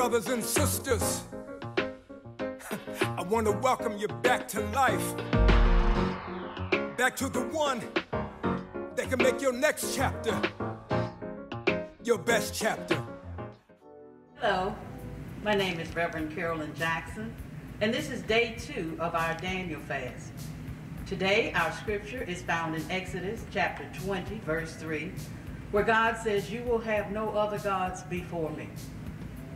brothers and sisters. I want to welcome you back to life. Back to the one that can make your next chapter your best chapter. Hello, my name is Reverend Carolyn Jackson, and this is day two of our Daniel fast. Today, our scripture is found in Exodus chapter 20, verse 3, where God says, You will have no other gods before me.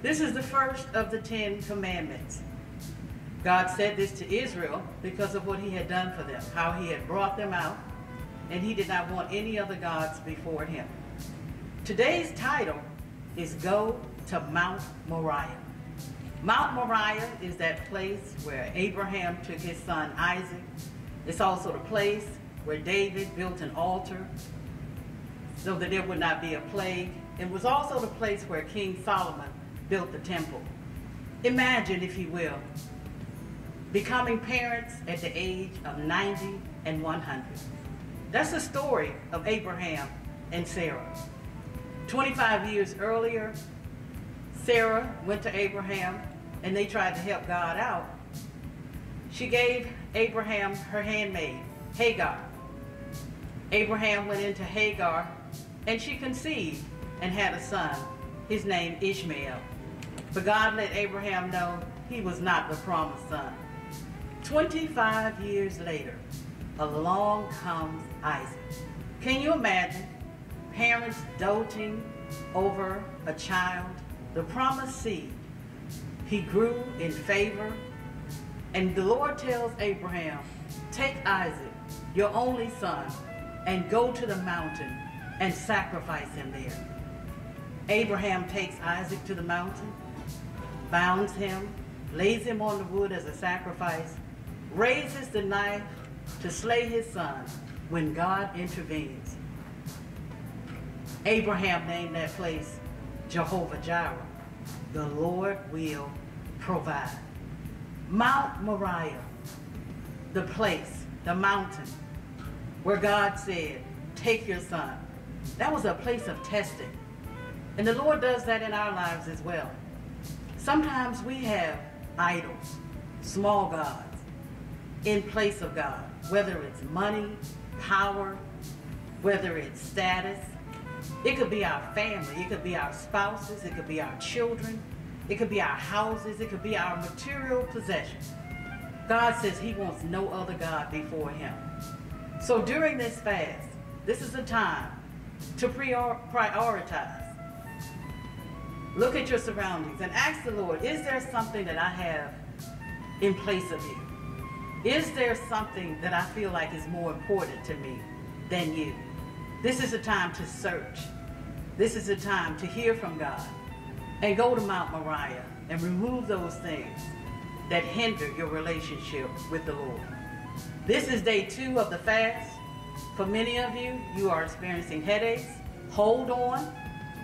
This is the first of the Ten Commandments. God said this to Israel because of what he had done for them, how he had brought them out, and he did not want any other gods before him. Today's title is Go to Mount Moriah. Mount Moriah is that place where Abraham took his son Isaac. It's also the place where David built an altar so that there would not be a plague. It was also the place where King Solomon built the temple. Imagine, if you will, becoming parents at the age of 90 and 100. That's the story of Abraham and Sarah. 25 years earlier, Sarah went to Abraham and they tried to help God out. She gave Abraham her handmaid, Hagar. Abraham went into Hagar and she conceived and had a son, his name Ishmael. But God let Abraham know he was not the promised son. 25 years later, along comes Isaac. Can you imagine parents doting over a child, the promised seed? He grew in favor, and the Lord tells Abraham, Take Isaac, your only son, and go to the mountain and sacrifice him there. Abraham takes Isaac to the mountain bounds him, lays him on the wood as a sacrifice, raises the knife to slay his son when God intervenes. Abraham named that place Jehovah Jireh. The Lord will provide. Mount Moriah, the place, the mountain where God said, take your son. That was a place of testing. And the Lord does that in our lives as well. Sometimes we have idols, small gods, in place of God, whether it's money, power, whether it's status. It could be our family, it could be our spouses, it could be our children, it could be our houses, it could be our material possessions. God says he wants no other God before him. So during this fast, this is a time to prioritize Look at your surroundings and ask the Lord, is there something that I have in place of you? Is there something that I feel like is more important to me than you? This is a time to search. This is a time to hear from God and go to Mount Moriah and remove those things that hinder your relationship with the Lord. This is day two of the fast. For many of you, you are experiencing headaches. Hold on.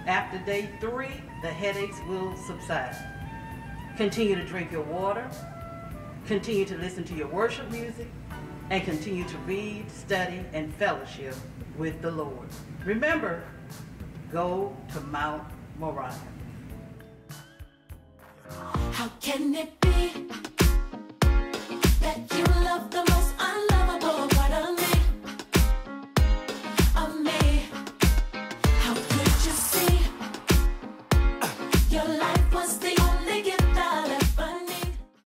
After day three, the headaches will subside. Continue to drink your water, continue to listen to your worship music, and continue to read, study, and fellowship with the Lord. Remember, go to Mount Moriah. How can it be that you love the